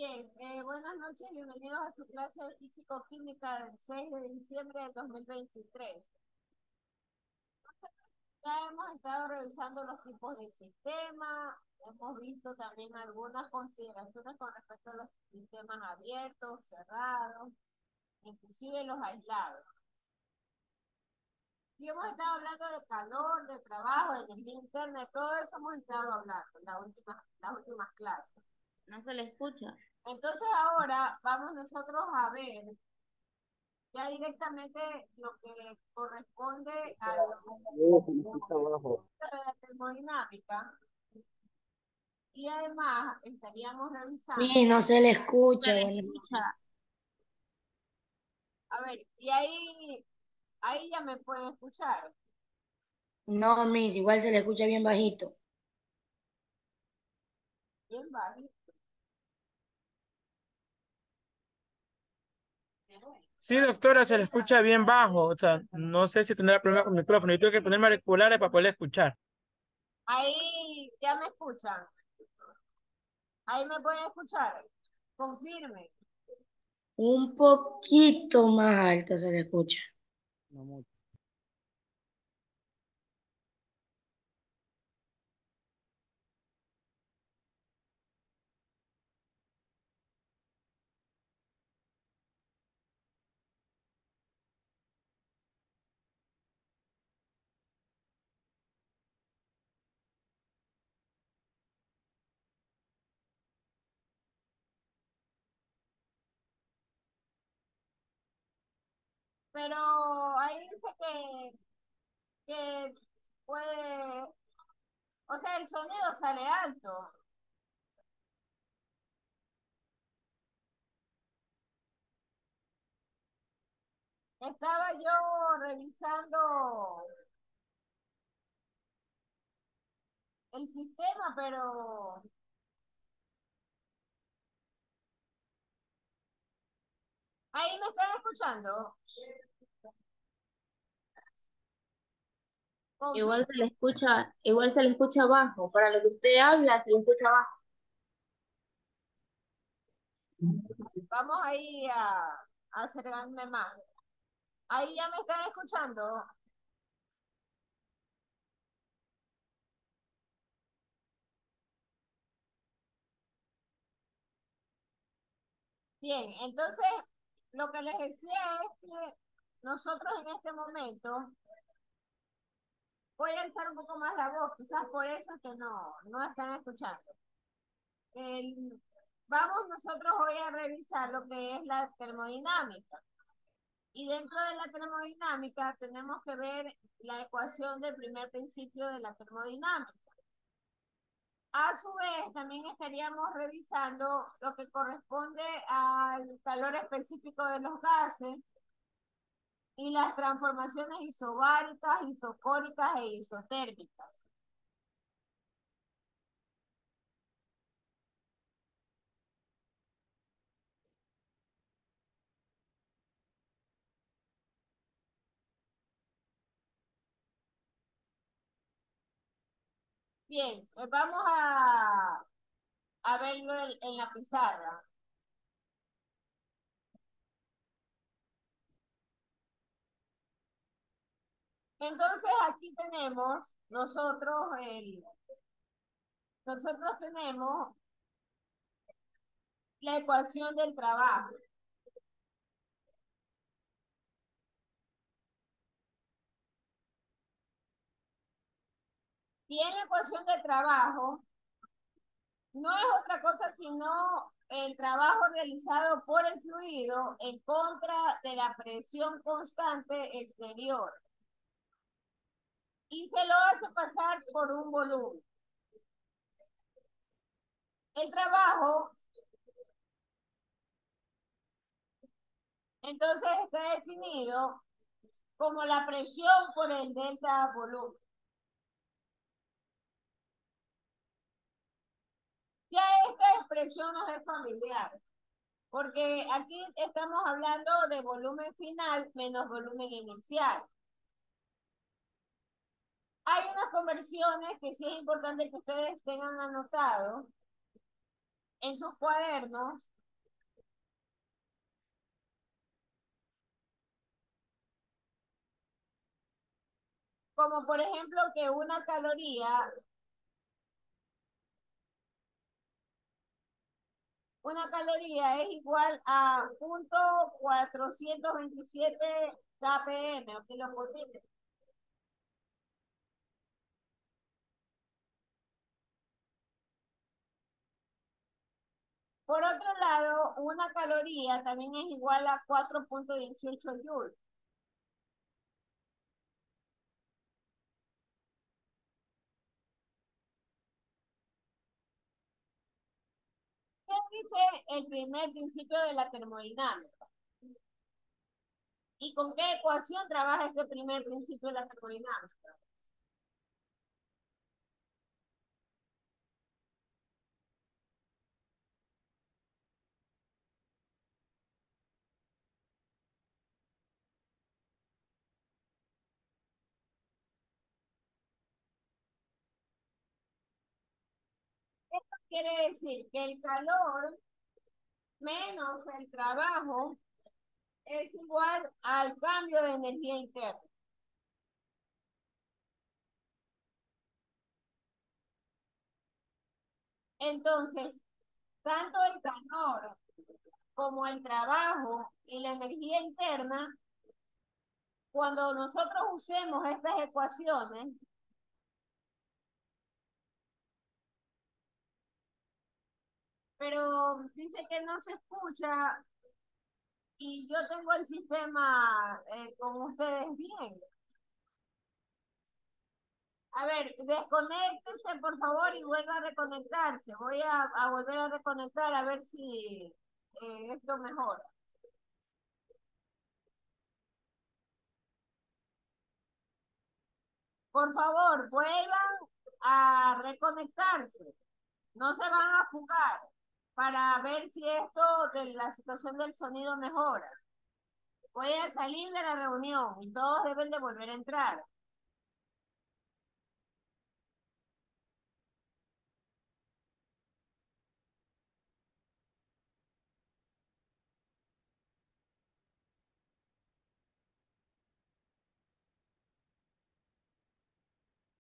Bien, eh, buenas noches, bienvenidos a su clase de Físico-Química del 6 de diciembre de 2023. Ya hemos estado revisando los tipos de sistema, hemos visto también algunas consideraciones con respecto a los sistemas abiertos, cerrados, inclusive los aislados. Y hemos estado hablando de calor, de trabajo, de energía interna, todo eso hemos estado hablando en las últimas clases. No se le escucha. Entonces ahora vamos nosotros a ver ya directamente lo que corresponde a la termodinámica. Y además estaríamos revisando. Sí, no se le escucha. A ver, y ahí, ahí ya me puede escuchar. No, Miss, igual se le escucha bien bajito. Bien bajito. Sí, doctora, se le escucha bien bajo. O sea, no sé si tendrá problema con el micrófono. Yo tengo que ponerme auriculares para poder escuchar. Ahí ya me escuchan. Ahí me pueden escuchar. Confirme. Un poquito más alto se le escucha. No mucho. Pero ahí dice que, que puede, o sea, el sonido sale alto. Estaba yo revisando el sistema, pero ahí me están escuchando. Igual se le escucha, igual se le escucha bajo. Para lo que usted habla, se le escucha bajo. Vamos ahí a, a acercarme más. Ahí ya me están escuchando. Bien, entonces lo que les decía es que nosotros en este momento voy a alzar un poco más la voz, quizás por eso es que no, no están escuchando. vamos nosotros hoy a revisar lo que es la termodinámica. Y dentro de la termodinámica tenemos que ver la ecuación del primer principio de la termodinámica. A su vez, también estaríamos revisando lo que corresponde al calor específico de los gases y las transformaciones isobáricas, isocóricas e isotérmicas. Bien, pues vamos a, a verlo en la pizarra. Entonces aquí tenemos nosotros el, nosotros tenemos la ecuación del trabajo. Y en la ecuación del trabajo no es otra cosa sino el trabajo realizado por el fluido en contra de la presión constante exterior y se lo hace pasar por un volumen. El trabajo, entonces está definido como la presión por el delta volumen. Ya esta expresión no es familiar, porque aquí estamos hablando de volumen final menos volumen inicial. Hay unas conversiones que sí es importante que ustedes tengan anotado. en sus cuadernos como por ejemplo que una caloría una caloría es igual a punto 427 kpm o kilopotines. Por otro lado, una caloría también es igual a 4.18 joules. ¿Qué dice el primer principio de la termodinámica? ¿Y con qué ecuación trabaja este primer principio de la termodinámica? Quiere decir que el calor menos el trabajo es igual al cambio de energía interna. Entonces, tanto el calor como el trabajo y la energía interna, cuando nosotros usemos estas ecuaciones, pero dice que no se escucha y yo tengo el sistema eh, con ustedes bien. A ver, desconéctese por favor y vuelva a reconectarse. Voy a, volver a reconectar a ver si eh, esto mejora. Por favor, vuelvan a reconectarse. No se van a fugar para ver si esto de la situación del sonido mejora. Voy a salir de la reunión y todos deben de volver a entrar.